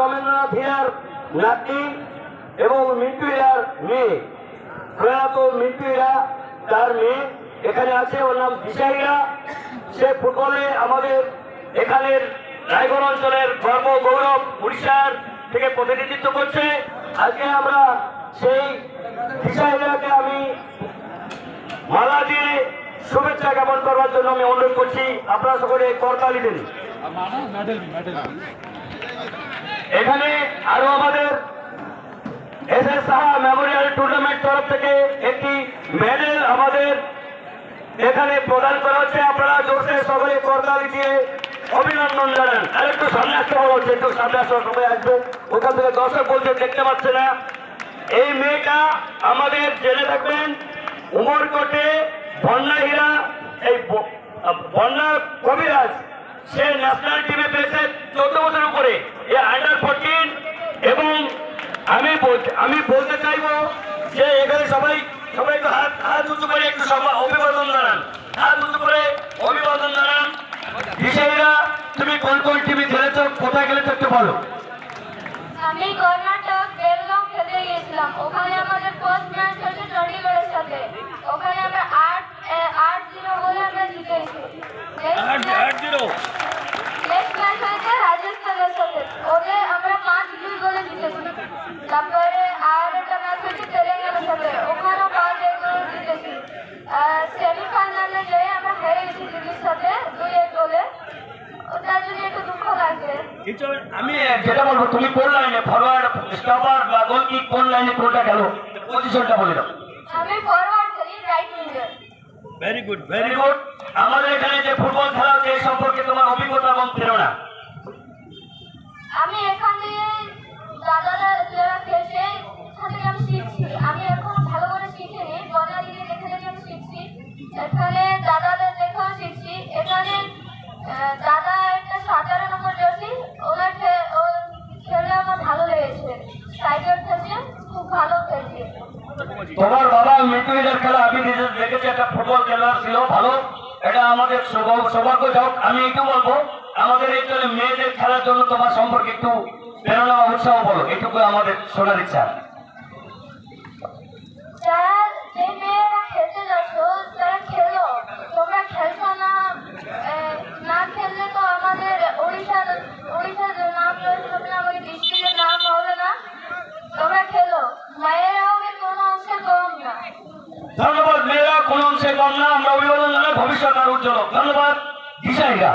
Rabindranath here নাতি এবং মিন্টু মেয়ে। প্রয়াত মিন্টু তার মেয়ে, এখানে আছে ফুটবলে আমাদের এখানের রায়গড় অঞ্চলের গর্ব, উড়িষ্যার থেকে প্রতিনিধিত্ব করছে। আজকে আমরা সেই দিশাইরাকে আমি মালা দিয়ে শুভেচ্ছা জ্ঞাপন করবার জন্য আমি অনুরোধ করছি, আপনারা সকলে করতালি দিন। এখানে আরও আমাদের S S Saha memorial tournament তরফ থেকে একটি মেডেল আমাদের এখানে প্রদান করা হচ্ছে। আপনারা জোরসে সকলে করতালি দিয়ে অভিনন্দন জানান। আর একটু সামনে আসতে হচ্ছে একটু সামনে আসতে সবাই আসবে। ওখান থেকে দর্শক বলছে, দেখতে পাচ্ছে না। এই মেয়েটা আমাদের জেনে থাকবেন, উমরকোটে বন্যা হীরা এই ব- বন্যা কবিরাজ, সে ন্যাশনাল টিমে পেয়েছে চোদ্দ বছর উপরে। এ আন্ডার ফোরটিন এবং আমি আমি বলতে চাইব যে এখানে সবাই সবাই একটু হাত হাত উঁচু করে একটু অভিবাদন জানান। হাত উঁচু করে অভিবাদন জানান। বিশেষরা, তুমি কোন কোন টিমে খেলেছো, কোথায় খেলেছো একটু বলো আমি কর্ণাটক বেলগাঁও খেলতে গিয়েছিলাম ওখানে আমাদের ফার্স্ট ম্যাচ হচ্ছে চণ্ডীগড়ের সাথে ওখানে আমরা আট এ, আট জিরো বলে আমরা জিতেছি নেক্সট ম্যাচ হয়েছে রাজস্থানের সাথে ওদের আমরা পাঁচ দুই গোলে জিতেছি তারপরে আর একটা ম্যাচ হচ্ছে তেলেঙ্গানার সাথে। ওখানেও পাঁচ এক গোলে জিতেছি সেমিফাইনালে যেয়ে আমরা হেরে গেছি দিল্লির সাথে দুই এক গোলে ওটার জন্য একটু দুঃখ লাগছে কিন্তু আমি যেটা বলব তুমি কোন লাইনে ফরওয়ার্ড স্টপার বা গোলকিক কোন লাইনে কোনটা গেল পজিশনটা বলে দাও। আমি ফরওয়ার্ড খেলি right winger very good very good আমাদের এখানে যে ফুটবল খেলা হচ্ছে সম্পর্কে তোমার অভিজ্ঞতা এবং প্রেরণা। এখানে দাদাদের দেখেও শিখছি এখানে দাদা একটা সাতারো নম্বর জার্সি ওনার খেলে আমার ভালো লেগেছে। টাইগার খেলছে, খুব ভালো খেলছে। তোমার বাবা মিটুইলের খেলা, আমি নিজে দেখেছি, একটা ফুটবল খেলোয়াড় ছিল, ভালো। এটা আমাদের সৌভাগ্য যাক আমি একটু বলব, আমাদের এই মেয়েদের খেলার জন্য তোমার সম্পর্কে একটু প্রেরণা, উৎসাহ বলো, এটুকু আমাদের শোনার ইচ্ছা যারা যে মেয়েরা খেলতে যাচ্ছ তারা খেলো তোমরা খেলছো না আহ, না খেললে তো আমাদের ওড়িশার ওড়িশার নাম রয়েছে তোমরা আমাদের ডিস্ট্রিক্টের নাম হবে না তোমরা খেলো মায়েরাও কোনো অংশে কম না ধন্যবাদ মেয়েরা কোন অংশে কম না আমরা অভিবাদন জানাই ভবিষ্যৎ আর উজ্জ্বল। ধন্যবাদ দিশাইরা